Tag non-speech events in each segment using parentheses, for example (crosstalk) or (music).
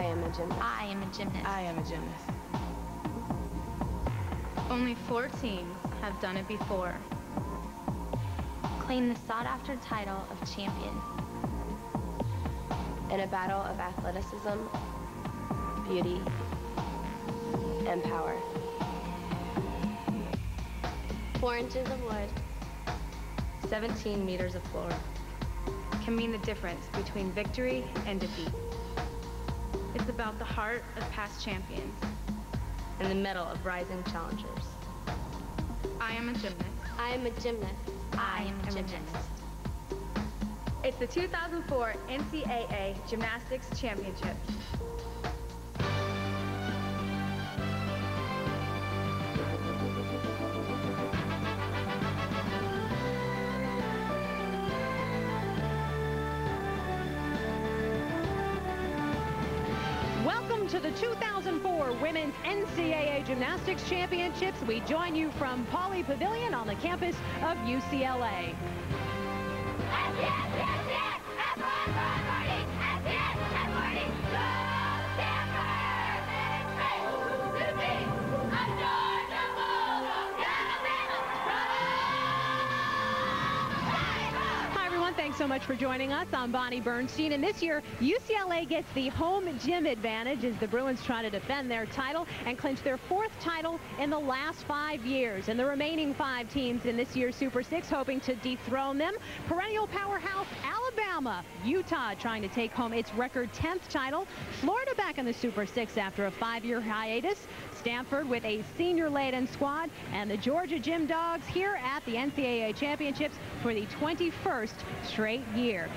I am a gymnast. I am a gymnast. I am a gymnast. Only four teams have done it before. Claim the sought-after title of champion. In a battle of athleticism, beauty, and power. Four inches of wood. 17 meters of floor. Can mean the difference between victory and defeat. It's about the heart of past champions. And the medal of rising challengers. I am a gymnast. I am a gymnast. I am a gymnast. It's the 2004 NCAA Gymnastics Championships. To the 2004 Women's NCAA Gymnastics Championships. We join you from Pauley Pavilion on the campus of UCLA. So much for joining us. I'm Bonnie Bernstein, and this year, UCLA gets the home gym advantage as the Bruins try to defend their title and clinch their fourth title in the last five years. And the remaining five teams in this year's Super Six hoping to dethrone them. Perennial powerhouse Alabama, Utah trying to take home its record 10th title. Florida back in the Super Six after a five-year hiatus. Stanford with a senior-laden squad, and the Georgia Gym Dogs here at the NCAA Championships for the 21st straight year.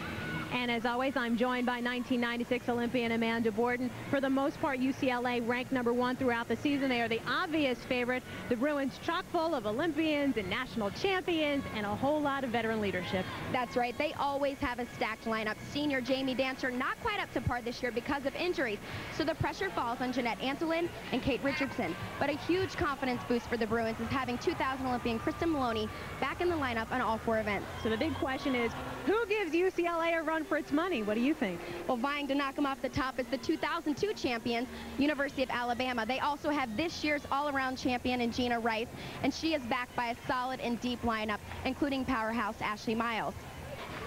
And as always, I'm joined by 1996 Olympian Amanda Borden. For the most part, UCLA ranked number one throughout the season. They are the obvious favorite. The Bruins chock full of Olympians and national champions and a whole lot of veteran leadership. That's right. They always have a stacked lineup. Senior Jamie Dantzscher not quite up to par this year because of injuries. So the pressure falls on Jeanette Antolin and Kate Richardson. But a huge confidence boost for the Bruins is having 2000 Olympian Kristen Maloney back in the lineup on all four events. So the big question is, who gives UCLA a run for its money? What do you think? Well, vying to knock them off the top is the 2002 champions, University of Alabama. They also have this year's all-around champion in Jeana Rice, and she is backed by a solid and deep lineup, including powerhouse Ashley Miles.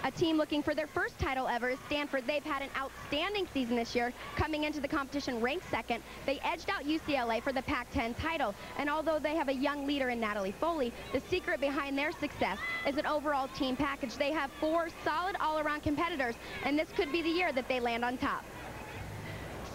A team looking for their first title ever is Stanford. They've had an outstanding season this year, coming into the competition ranked second. They edged out UCLA for the Pac-10 title. And although they have a young leader in Natalie Foley, the secret behind their success is an overall team package. They have four solid all-around competitors, and this could be the year that they land on top.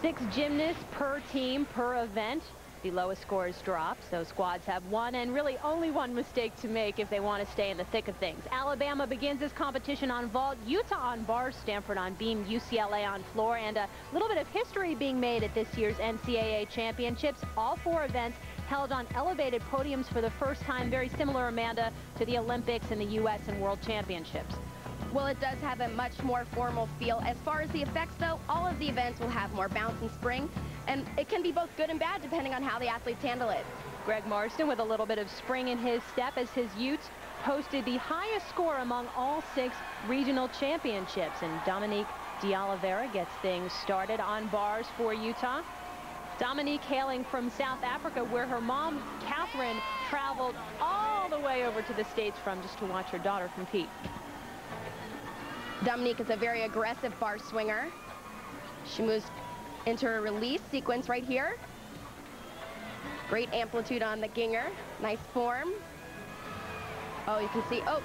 Six gymnasts per team per event. The lowest scores drop, so squads have one and really only one mistake to make if they want to stay in the thick of things. Alabama begins this competition on vault, Utah on bars, Stanford on beam, UCLA on floor, and a little bit of history being made at this year's NCAA championships. All four events held on elevated podiums for the first time, very similar, Amanda, to the Olympics and the U.S. and World Championships. Well, it does have a much more formal feel. As far as the effects, though, all of the events will have more bounce and spring, and it can be both good and bad depending on how the athletes handle it. Greg Marsden with a little bit of spring in his step as his Utes posted the highest score among all six regional championships. And Dominique D'Oliveira gets things started on bars for Utah. Dominique hailing from South Africa, where her mom, Catherine, traveled all the way over to the States from just to watch her daughter compete. Dominique is a very aggressive bar swinger. She moves into a release sequence right here. Great amplitude on the ginger. Nice form. Oh, you can see, oh.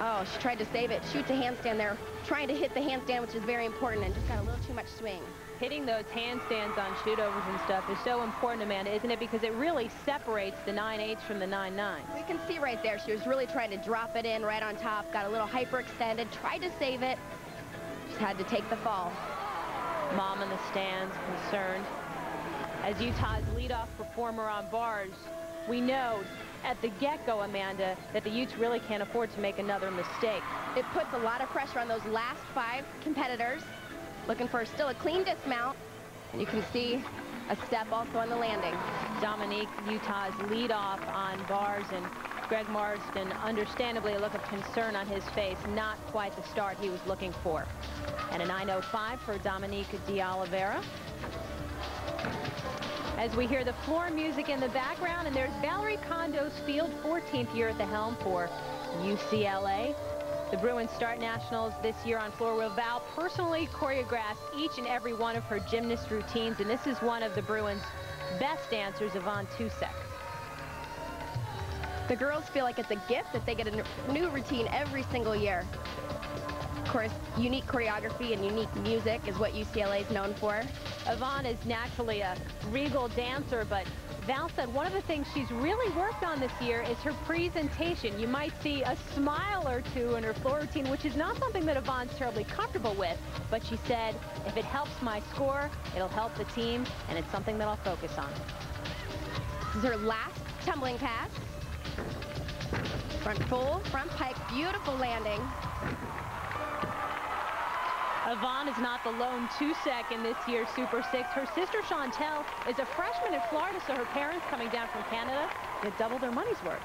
Oh, she tried to save it. Shoots a handstand there. Trying to hit the handstand, which is very important, and just got a little too much swing. Hitting those handstands on shoot-overs and stuff is so important, Amanda, isn't it? Because it really separates the 9-8s from the 9-9s. We can see right there, she was really trying to drop it in right on top, got a little hyperextended, tried to save it, just had to take the fall. Mom in the stands, concerned. As Utah's leadoff performer on bars, we know at the get-go, Amanda, that the Utes really can't afford to make another mistake. It puts a lot of pressure on those last five competitors. Looking for still a clean dismount. And you can see a step also on the landing. Dominique, Utah's leadoff on bars, and Greg Marsden, understandably a look of concern on his face. Not quite the start he was looking for. And a 9.05 for Dominique de Oliveira. As we hear the floor music in the background, and there's Valerie Kondos Field, 14th year at the helm for UCLA. The Bruins start nationals this year on floor where Val personally choreographed each and every one of her gymnast routines, and this is one of the Bruins' best dancers, Yvonne Tousek. The girls feel like it's a gift that they get a new routine every single year. Of course, unique choreography and unique music is what UCLA is known for. Yvonne is naturally a regal dancer, but Val said one of the things she's really worked on this year is her presentation. You might see a smile or two in her floor routine, which is not something that Yvonne's terribly comfortable with. But she said, if it helps my score, it'll help the team, and it's something that I'll focus on. This is her last tumbling pass. Front full, front pike, beautiful landing. Yvonne is not the lone Tousek in this year's Super Six. Her sister Chantel is a freshman at Florida, so her parents coming down from Canada get double their money's worth,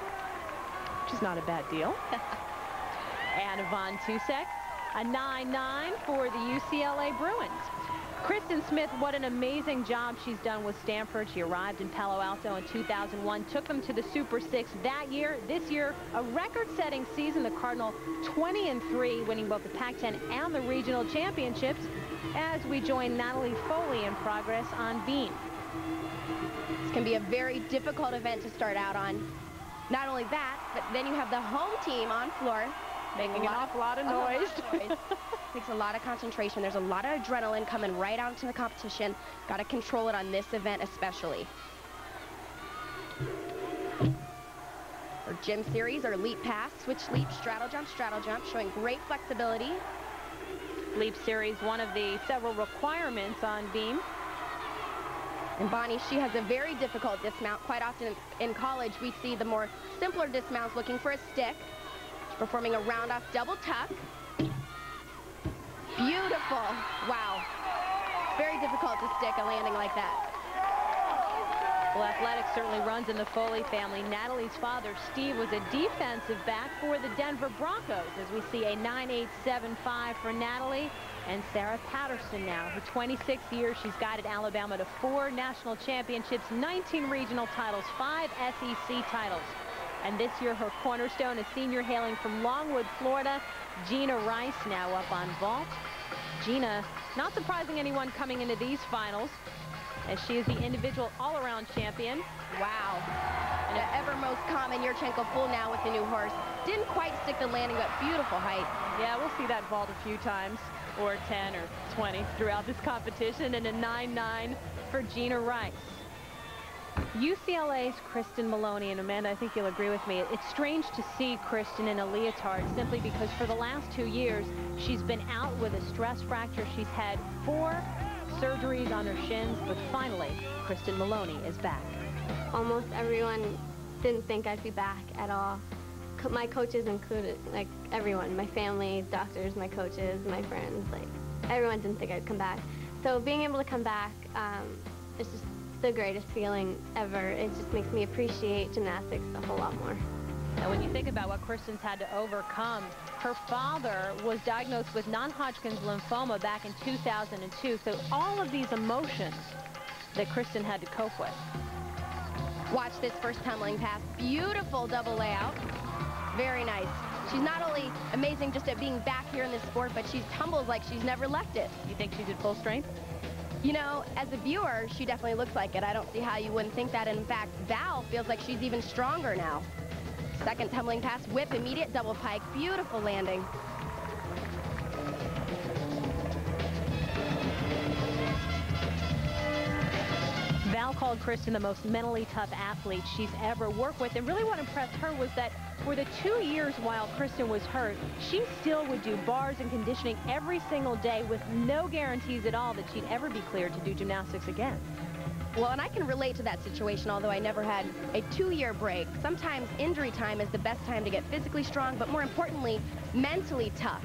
which is not a bad deal. (laughs) and Yvonne Tousek, a 9-9 for the UCLA Bruins. Kristen Smyth, what an amazing job she's done with Stanford. She arrived in Palo Alto in 2001, took them to the Super Six that year. This year, a record-setting season. The Cardinal 20 and 3, winning both the Pac-10 and the regional championships. As we join Natalie Foley in progress on beam. This can be a very difficult event to start out on. Not only that, but then you have the home team on floor making an awful lot of (laughs) noise. Takes (laughs) a lot of concentration. There's a lot of adrenaline coming right out into the competition. Got to control it on this event especially. Our gym series, our leap pass, switch leap, straddle jump, straddle jump, showing great flexibility. Leap series, one of the several requirements on beam. And Bonnie, she has a very difficult dismount. Quite often in college, we see the more simpler dismounts looking for a stick. Performing a round off double tuck. Beautiful. Wow. Very difficult to stick a landing like that. Well, athletics certainly runs in the Foley family. Natalie's father, Steve, was a defensive back for the Denver Broncos as we see a 9.875 for Natalie and Sarah Patterson now. Her 26th year, she's guided Alabama to four national championships, 19 regional titles, five SEC titles. And this year, her cornerstone, a senior hailing from Longwood, Florida, Jeana Rice, now up on vault. Jeana, not surprising anyone coming into these finals, as she is the individual all-around champion. Wow. And the ever most common Yurchenko full now with the new horse. Didn't quite stick the landing, but beautiful height. Yeah, we'll see that vault a few times, or 10 or 20 throughout this competition, and a 9-9 for Jeana Rice. UCLA's Kristen Maloney, and Amanda, I think you'll agree with me, it's strange to see Kristen in a leotard simply because for the last two years, she's been out with a stress fracture. She's had four surgeries on her shins, but finally, Kristen Maloney is back. Almost everyone didn't think I'd be back at all. My coaches included, like everyone, my family, doctors, my coaches, my friends, like everyone didn't think I'd come back. So being able to come back, um, it's just the greatest feeling ever. It just makes me appreciate gymnastics a whole lot more. And when you think about what Kristen's had to overcome, her father was diagnosed with non-Hodgkin's lymphoma back in 2002. So all of these emotions that Kristen had to cope with. Watch this first tumbling pass. Beautiful double layout. Very nice. She's not only amazing just at being back here in this sport, but she tumbles like she's never left it. You think she's at full strength? You know, as a viewer, she definitely looks like it. I don't see how you wouldn't think that. In fact, Val feels like she's even stronger now. Second tumbling pass, whip, immediate double pike. Beautiful landing. Val called Kristen the most mentally tough athlete she's ever worked with. And really what impressed her was that for the two years while Kristen was hurt, she still would do bars and conditioning every single day with no guarantees at all that she'd ever be cleared to do gymnastics again. Well, and I can relate to that situation, although I never had a two-year break. Sometimes injury time is the best time to get physically strong, but more importantly, mentally tough.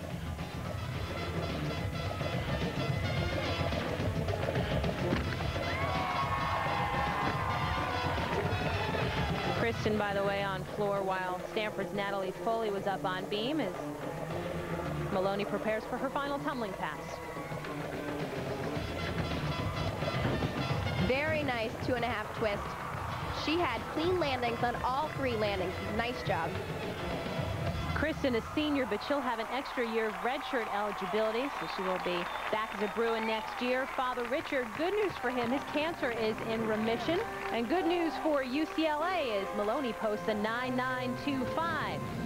Kristen, by the way, on floor while Stanford's Natalie Foley was up on beam as Maloney prepares for her final tumbling pass. Very nice two and a half twist. She had clean landings on all three landings. Nice job. Kristen is senior, but she'll have an extra year of redshirt eligibility, so she will be back as a Bruin next year. Father Richard, good news for him. His cancer is in remission. And good news for UCLA is Maloney posts a 9.925.